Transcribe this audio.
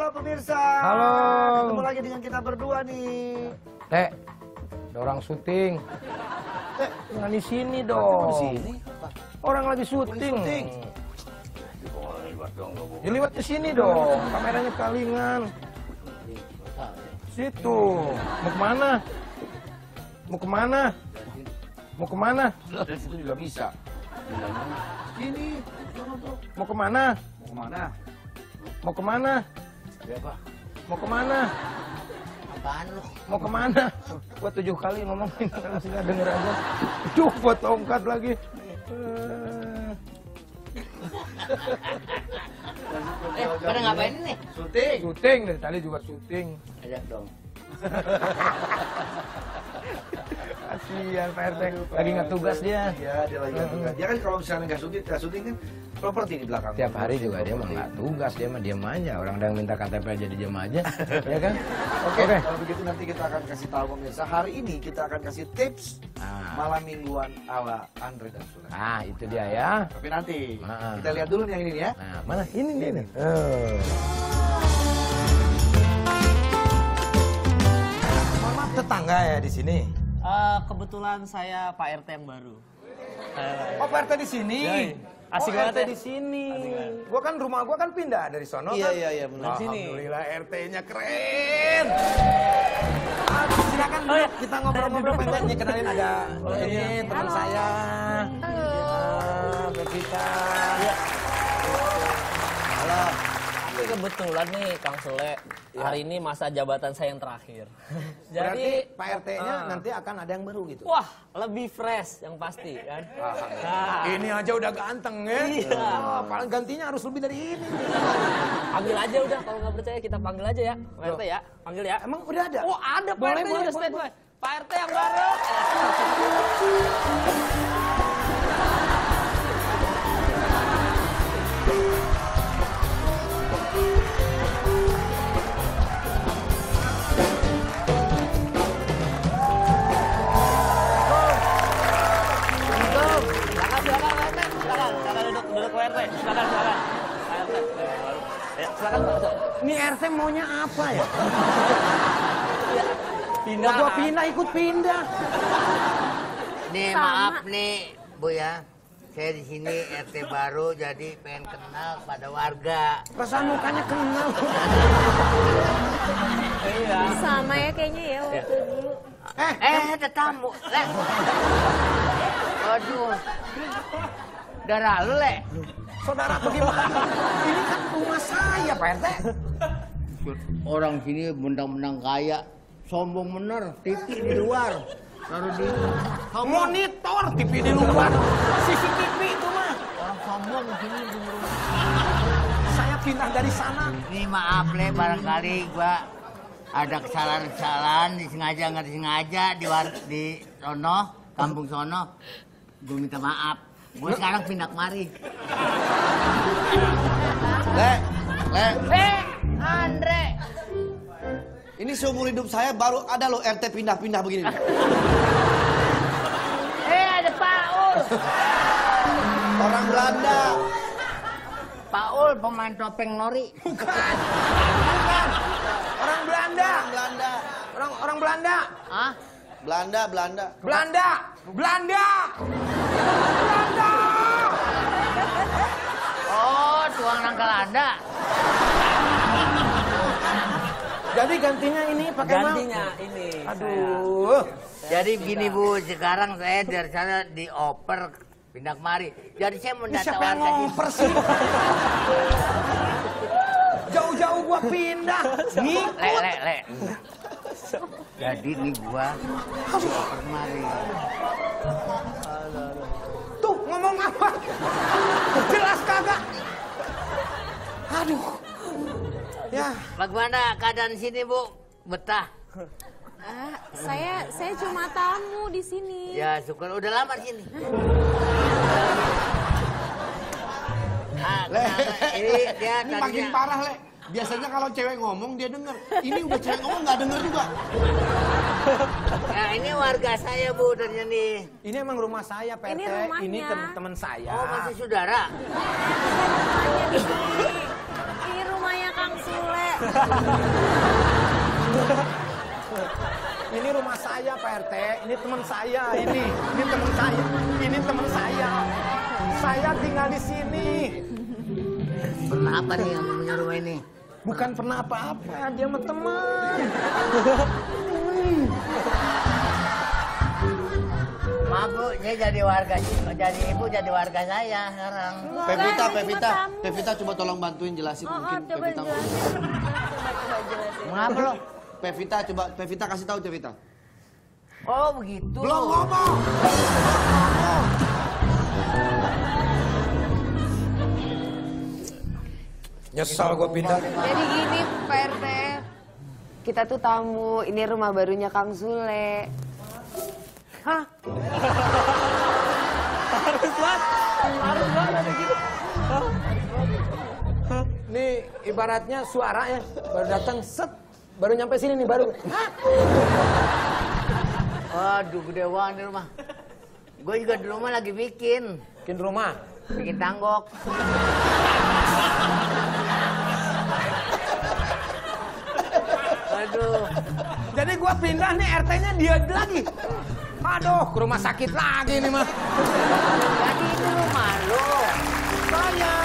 Halo pemirsa. Halo. Ketemu lagi dengan kita berdua nih. Teh, ada orang syuting. Teh, Jangan di sini dong. di sini. Orang lagi syuting. syuting. Ya lewat ke sini dong. Kameranya kalingan. Situ. Mau ke mana? Mau ke mana? Mau ke mana? Dari situ juga bisa. Sini. Mau ke mana? Mau ke mana? Mau ke mana? Ya apa? Mau ke mana? Apaan lu? Mau ke mana? Gua tujuh kali ngomongin masih nggak denger aja. Duh, buat tongkat lagi. Eh, Eh, pada ngapain nih? Syuting. Syuting dari tadi juga syuting. Ajak dong. Kasihan Pak RT. Lagi nggak tugas dia. Ya, dia lagi nggak tugas. Dia kan kalau misalnya nggak syuting, nggak syuting kan properti di belakang. Tiap hari juga dia mah nggak tugas, dia mah diam aja. Orang yang minta KTP aja diam aja, ya kan? Oke, kalau begitu nanti kita akan kasih tahu pemirsa. Hari ini kita akan kasih tips Ah. malam mingguan ala Andre dan Sule. Nah, itu dia ya. Tapi nanti Ah. kita lihat dulu yang ini ya. Nah, mana ini nih. Oh. Maaf tetangga ya di sini. Eh, kebetulan saya Pak RT yang baru. Oh, Pak RT di sini. Yoi. Asik oh, banget RT ya. di sini. Gua kan rumah gua kan pindah dari sono Iya, kan. iya, iya, benar. Sini. Alhamdulillah RT-nya keren. Aduh, silakan Oh, iya. kita ngobrol-ngobrol pendek nih kenalin ada ini teman saya. Halo. Pevita. Halo. Kebetulan nih Kang Sule, hari ini masa jabatan saya yang terakhir. Berarti Pak RT-nya Ah. nanti akan ada yang baru gitu. wah lebih fresh yang pasti kan. Nah, Ini aja udah ganteng ya. Iya. Wah, paling gantinya harus lebih dari ini. panggil aja udah kalau nggak percaya kita panggil aja ya, Pak RT ya, panggil ya. Emang udah ada? Oh ada Pak Boleh, RT boleh, boleh, standby. Pak RT yang baru. duduk Pak RT. Silakan, silakan. Pak RT. Ya, silakan Pak. Ini RT maunya apa ya? Pindah. Gua pindah ikut pindah. Nih maaf nih Bu ya. Saya di sini RT baru jadi pengen kenal pada warga. Perasaan mukanya kenal. Iya. Sama ya kayaknya ya waktu dulu. Eh, Eh ada tamu. Aduh. Darah lu le. saudara bagaimana? Ini kan rumah saya Pak RT. Orang sini bendang-bendang kaya. Sombong bener. TV di luar. Taruh di Monitor TV di luar. CCTV itu mah. orang sombong di sini di rumah. Saya pindah dari sana. Ini maaf le barangkali gua ada kesalahan-kesalahan disengaja nggak disengaja di war di sono kampung sono gue minta maaf gue sekarang pindah kemari Le, Le, eh Andre ini seumur hidup saya baru ada loh RT pindah-pindah begini. eh ada Paul Orang Belanda. Paul pemain topeng nori Orang Belanda. Orang Belanda. Orang orang Belanda. ah Belanda, Belanda. Belanda. Belanda. Belanda. Tuang nangka landa Jadi gantinya ini pakai. Gantinya ini. Aduh. jadi begini bu sekarang saya dari sana dioper pindah kemari jadi saya mau siapa yang ngoper sih? Jauh-jauh gua pindah. Le, Ngikut. le, le. Jadi nih gua kemari. Tuh ngomong apa? Jelas kagak. Aduh. Ya. Bagaimana keadaan sini bu? Betah? Ah, saya saya cuma tamu di sini. Ya syukur udah lama di sini. Ah, kenapa? ini dia Ini makin parah, Le. Biasanya kalau cewek ngomong dia denger. Ini udah cewek ngomong nggak denger juga. Nah, ini warga saya bu dari sini. Ini emang rumah saya, Pak Ini rumahnya. Ini teman-teman saya. Oh masih saudara. Di Ini Sule. Ini rumah saya Pak RT, ini teman saya, ini, ini teman saya, ini teman saya. Saya tinggal di sini. Pernah apa nih yang punya rumah ini? Bukan pernah apa-apa, dia sama teman. Maaf bu, saya jadi warga, jadi ibu jadi warga saya sekarang. Pevita, Pevita. Pevita coba tolong bantuin jelasin Oh, oh, mungkin coba Pevita. jelasin. Coba, coba jelasin. Mengapa lo? Pevita coba Pevita kasih tahu Pevita. Oh begitu. Belum ngomong. Nyesal gue pindah. Jadi gini Pak RT, kita tuh tamu, ini rumah barunya Kang Sule. Hah? Harus banget. Harus banget ada gitu. Ini ibaratnya suara ya, baru datang set, baru nyampe sini nih baru. Waduh gede banget di rumah. Gue juga di rumah lagi bikin, Bikin rumah. bikin tanggok. Aduh. Jadi gua pindah nih RT-nya dia lagi. Aduh, ke rumah sakit lagi nih mah. Jadi itu rumah lo. Saya